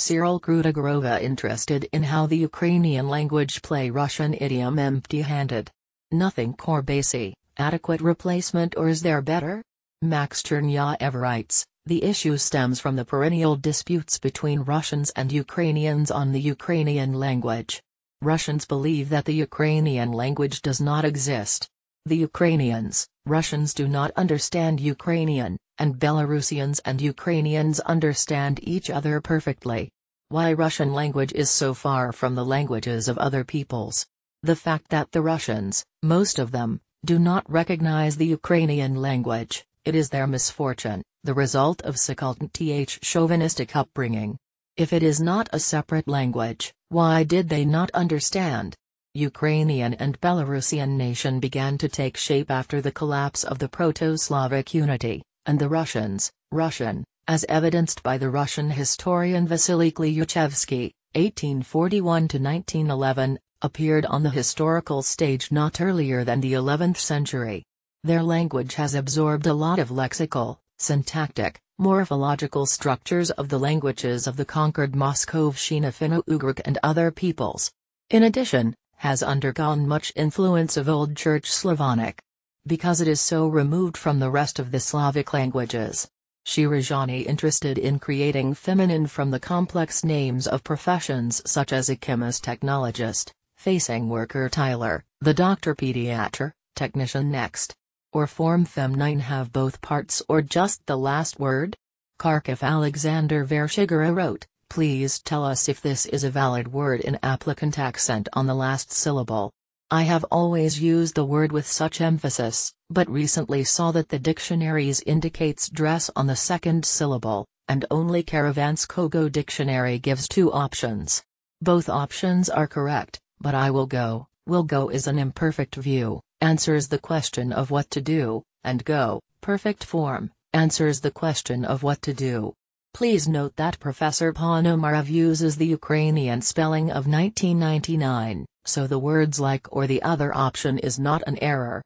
Cyril Krutogorova interested in how the Ukrainian language play Russian idiom empty-handed. Nothing core basic, adequate replacement or is there better? Max Chernyaev writes, the issue stems from the perennial disputes between Russians and Ukrainians on the Ukrainian language. Russians believe that the Ukrainian language does not exist. The Ukrainians, Russians do not understand Ukrainian, and Belarusians and Ukrainians understand each other perfectly. Why Russian language is so far from the languages of other peoples. The fact that the Russians, most of them, do not recognize the Ukrainian language, it is their misfortune, the result of succulent th chauvinistic upbringing. If it is not a separate language, why did they not understand? Ukrainian and Belarusian nation began to take shape after the collapse of the Proto-Slavic unity, and the Russians, Russian, as evidenced by the Russian historian Vasily Klyuchevsky, 1841-1911, appeared on the historical stage not earlier than the 11th century. Their language has absorbed a lot of lexical, syntactic, morphological structures of the languages of the conquered Moskovshina Finno-Ugric and other peoples. In addition, has undergone much influence of Old Church Slavonic. Because it is so removed from the rest of the Slavic languages. Shirajani interested in creating feminine from the complex names of professions such as a chemist technologist, facing worker Tyler, the doctor pediater, technician next. Or form feminine have both parts or just the last word? Kharkiv Alexander Vershigera wrote, Please tell us if this is a valid word in applicant accent on the last syllable. I have always used the word with such emphasis, but recently saw that the dictionaries indicates dress on the second syllable, and only Caravanskogo dictionary gives two options. Both options are correct, but I will go, will go is an imperfect view, answers the question of what to do, and go, perfect form, answers the question of what to do. Please note that Professor Ponomariov uses the Ukrainian spelling of 1999, so the words like or the other option is not an error.